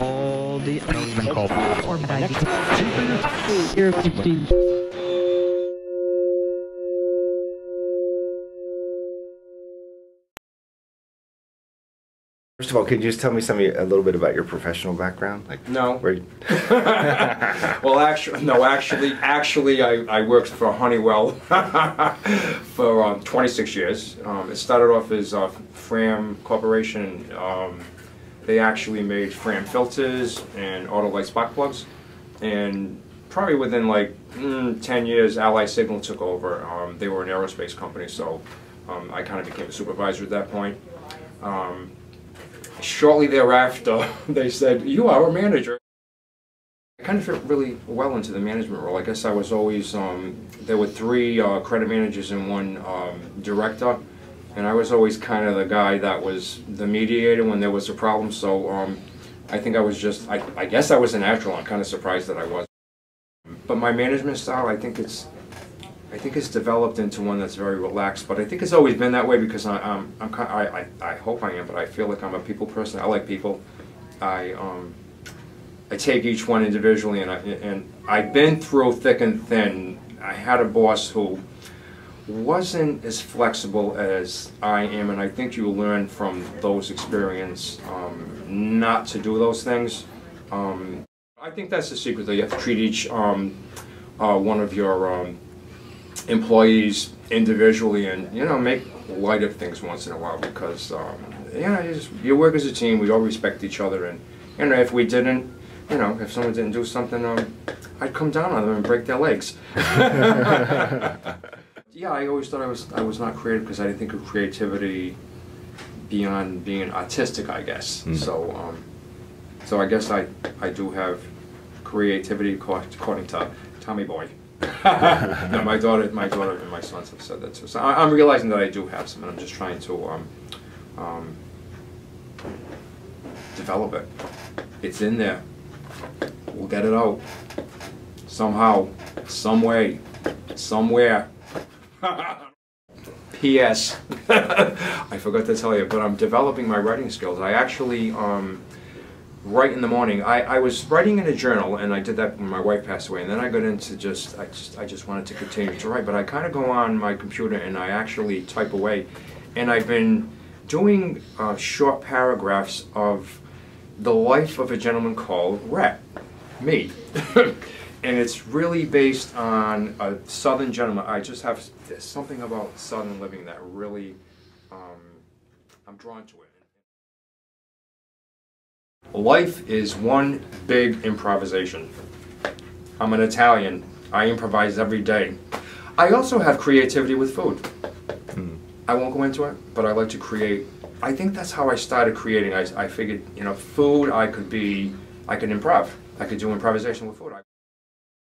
all the been called or You're 15. First of all, could you just tell me some a little bit about your professional background? Like No. where you, well, actually, no. Actually, actually, I, I worked for Honeywell for um, 26 years. Um, it started off as uh, Fram Corporation. Um, they actually made Fram filters and Autolite spark plugs, and probably within like mm, 10 years, AlliedSignal took over. Um, they were an aerospace company, so um, I kind of became a supervisor at that point. Um, shortly thereafter, they said, "You are a manager." I kind of fit really well into the management role. I guess I was always um, there were three uh, credit managers and one um, director, and I was always kind of the guy that was the mediator when there was a problem. So um, I think I was just I, I guess I was a natural. I'm kind of surprised that I was. But my management style, I think it's I think it's developed into one that's very relaxed, but I think it's always been that way because I, um, I'm, kind I, I, I hope I am, but I feel like I'm a people person. I like people. I, um, I take each one individually, and I, and I've been through thick and thin. I had a boss who wasn't as flexible as I am, and I think you learn from those experiences um, not to do those things. Um, I think that's the secret, though. You have to treat each um, uh, one of your um, employees individually and, you know, make light of things once in a while because, um, yeah, you, just, you work as a team, we all respect each other and, you know, if we didn't, you know, if someone didn't do something, um, I'd come down on them and break their legs. yeah, I always thought I was I was not creative because I didn't think of creativity beyond being artistic, I guess. Mm. So, um, so I guess I I do have creativity according to Tommy Boy. no, my daughter, my daughter, and my sons have said that too. So I, am realizing that I do have some, and I'm just trying to um, um, develop it. It's in there. We'll get it out somehow, some way, somewhere. P.S. I forgot to tell you, but I'm developing my writing skills. I actually. Um, write in the morning. I, I was writing in a journal, and I did that when my wife passed away. And then I got into just I just I just wanted to continue to write. But I kind of go on my computer and I actually type away, and I've been doing uh, short paragraphs of the life of a gentleman called Rhett, me. and it's really based on a southern gentleman. I just have something about southern living that really um, I'm drawn to it. Life is one big improvisation. I'm an Italian. I improvise every day. I also have creativity with food. Mm. I won't go into it, but I like to create. I think that's how I started creating. I, I figured, you know, food, I could be, I could improv. I could do improvisation with food.